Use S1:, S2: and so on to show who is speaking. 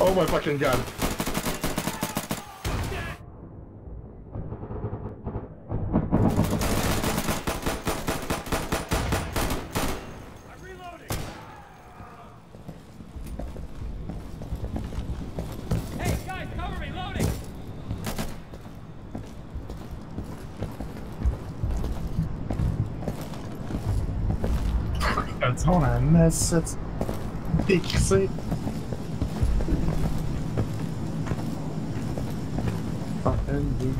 S1: Oh my fucking god.
S2: I'm reloading. Hey, guys, cover me, loading.
S3: Attends,